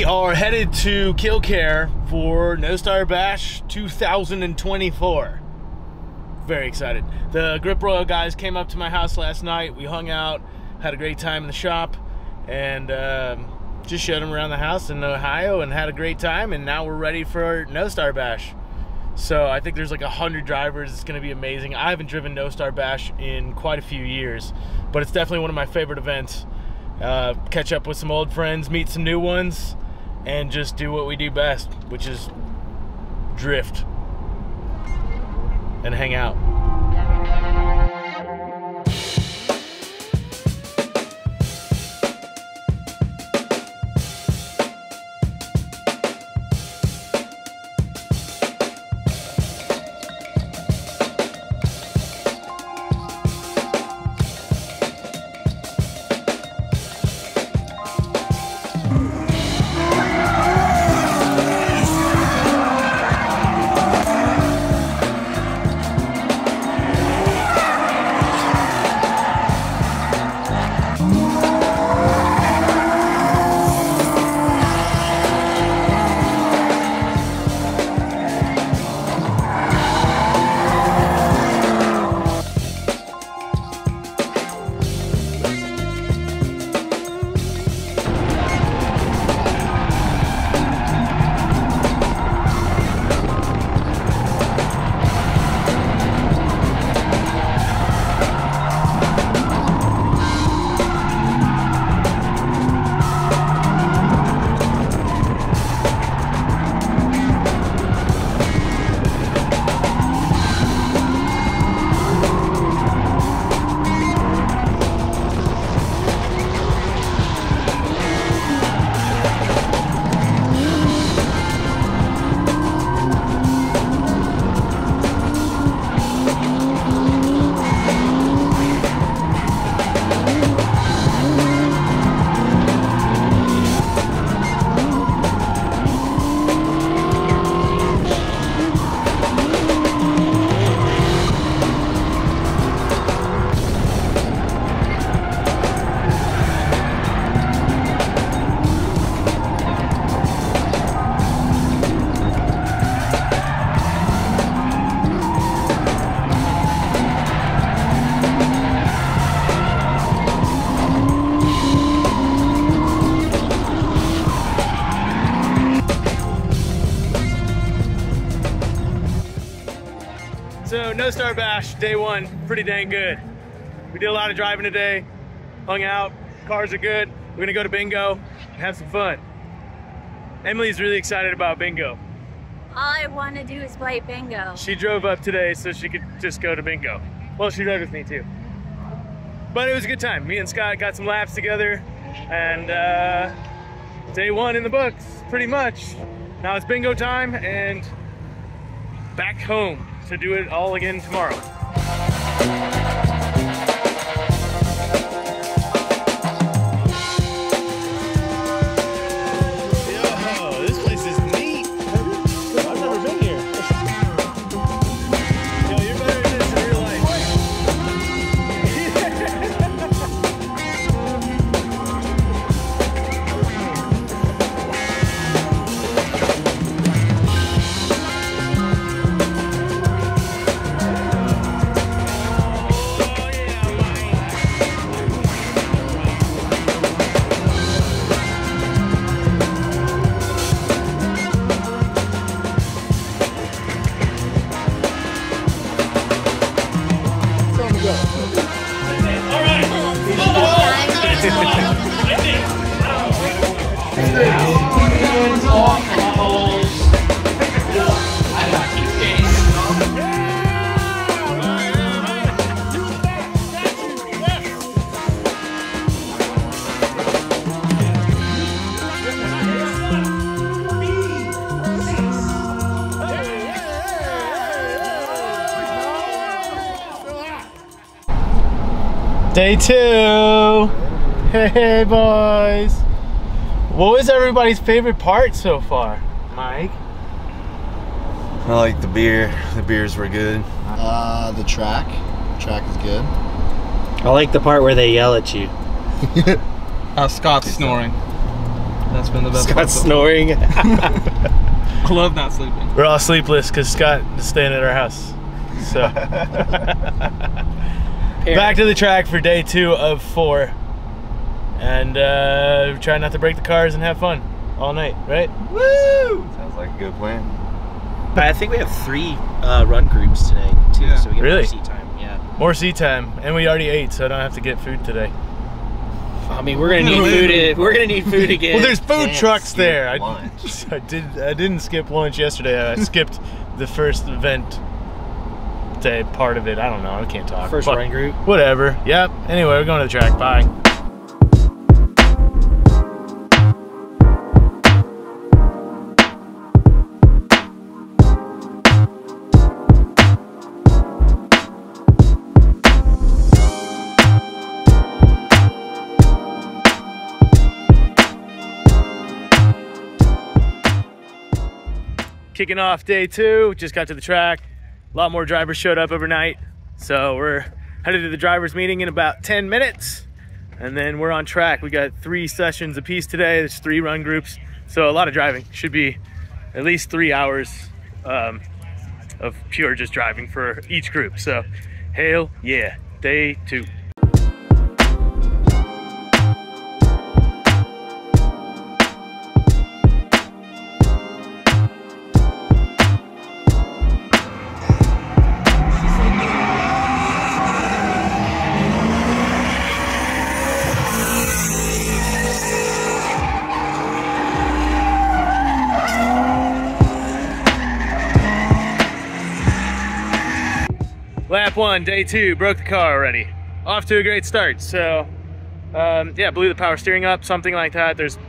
we are headed to Kil-Kare for No Star Bash 2024. Very excited. The Grip Royal guys came up to my house last night. We hung out, had a great time in the shop, and um, just showed them around the house in Ohio and had a great time. And now we're ready for No Star Bash. So I think there's like a hundred drivers. It's going to be amazing. I haven't driven No Star Bash in quite a few years, but it's definitely one of my favorite events. Uh, catch up with some old friends, meet some new ones, and just do what we do best, which is drift and hang out. So No Star Bash, day one, pretty dang good. We did a lot of driving today, hung out, cars are good. We're gonna go to bingo and have some fun. Emily's really excited about bingo. All I want to do is play bingo. She drove up today so she could just go to bingo. Well, she rode with me too. But it was a good time. Me and Scott got some laps together and uh, day one in the books, pretty much. Now it's bingo time and back home to do it all again tomorrow. Day two. Hey, boys. What was everybody's favorite part so far, Mike? I like the beer. The beers were good. Uh, the track. The Track is good. I like the part where they yell at you. Uh, Scott's snoring. That's been the best. Scott part so snoring. I love not sleeping. We're all sleepless because Scott is staying at our house. So back to the track for day two of four, and uh, try not to break the cars and have fun all night. Right? Woo! Sounds like a good plan. I think we have three uh, run groups today too, Yeah. so we get Really? more seat time. Yeah. More seat time, and we already ate, so I don't have to get food today. I mean, we're gonna need food. i- We're gonna need food again. Well, there's food Can't trucks skip there. I, lunch. I did. I didn't skip lunch yesterday. I skipped the first event day part of it. I don't know. I can't talk. first Fuck. run group. Whatever. Yep. Anyway, we're going to the track. Bye. Kicking off day two. Just got to the track. A lot more drivers showed up overnight. So we're headed to the drivers meeting in about 10 minutes. And then we're on track. We got three sessions apiece today. There's three run groups. So a lot of driving. Should be at least three hours um, of pure just driving for each group. So hail yeah, day two. Lap one, day two, broke the car already. Off to a great start. So, um, yeah, blew the power steering up, something like that. There's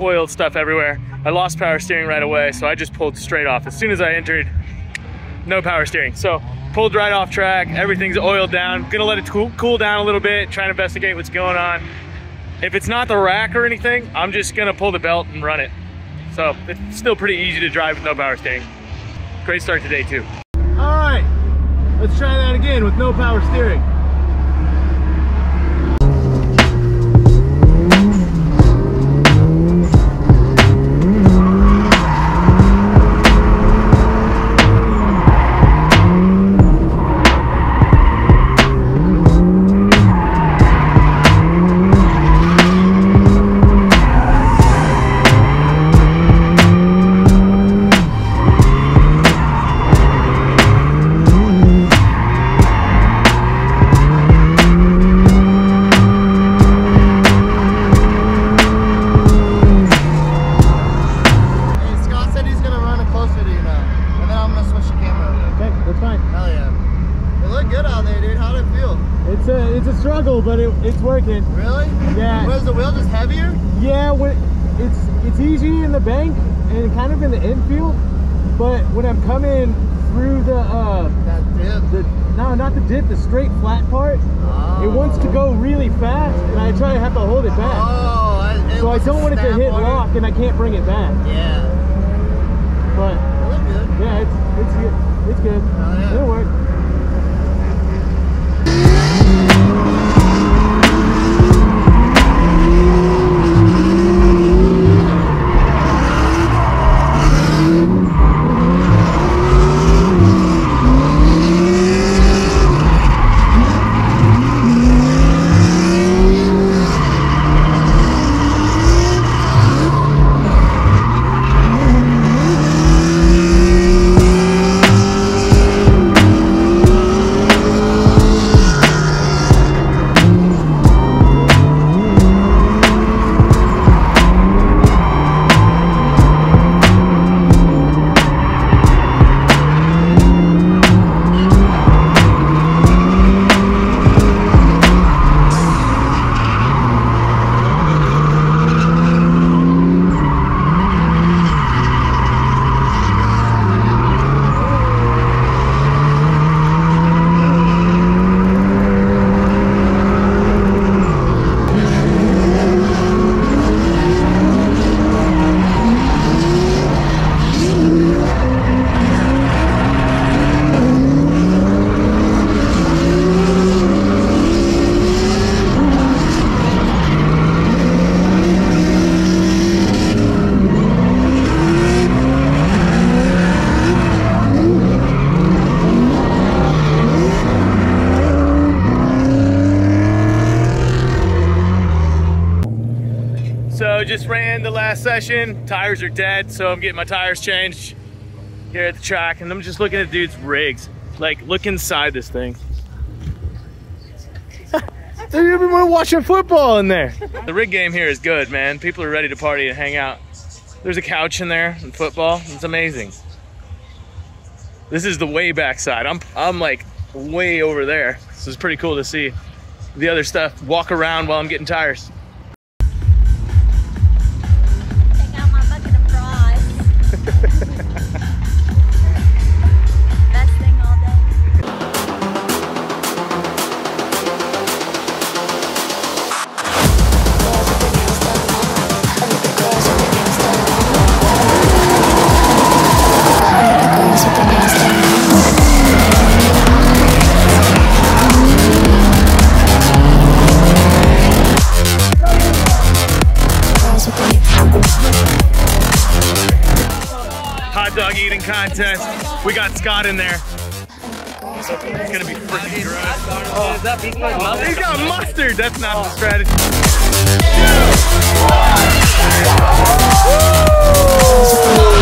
oiled stuff everywhere. I lost power steering right away, so I just pulled straight off. As soon as I entered, no power steering. So, pulled right off track. Everything's oiled down. Gonna let it cool, cool down a little bit, try and investigate what's going on. If it's not the rack or anything, I'm just gonna pull the belt and run it. So, it's still pretty easy to drive with no power steering. Great start to day two. Let's try that again with no power steering. It's working. Really? Yeah. Was the wheel just heavier? Yeah, when, it's it's easy in the bank and kind of in the infield, but when I'm coming through the uh That dip. the no not the dip the straight flat part, it wants to go really fast, and I try to have to hold it back. Oh, I, it so I don't want it to hit it. lock, and I can't bring it back. Yeah. But It good. yeah, it's it's good. It's good. Oh, yeah. It'll work. Ran the last session. Tires are dead, so I'm getting my tires changed here at the track, and I'm just looking at dude's rigs. Like, look inside this thing. They're even watching football in there. The rig game here is good, man. People are ready to party and hang out. There's a couch in there and football. It's amazing. This is the way back side. I'm I'm like way over there. So it's pretty cool to see the other stuff. Walk around while I'm getting tires. Contest. We got Scott in there. It's gonna be freaking gross. He's got mustard. That's not the strategy. Oh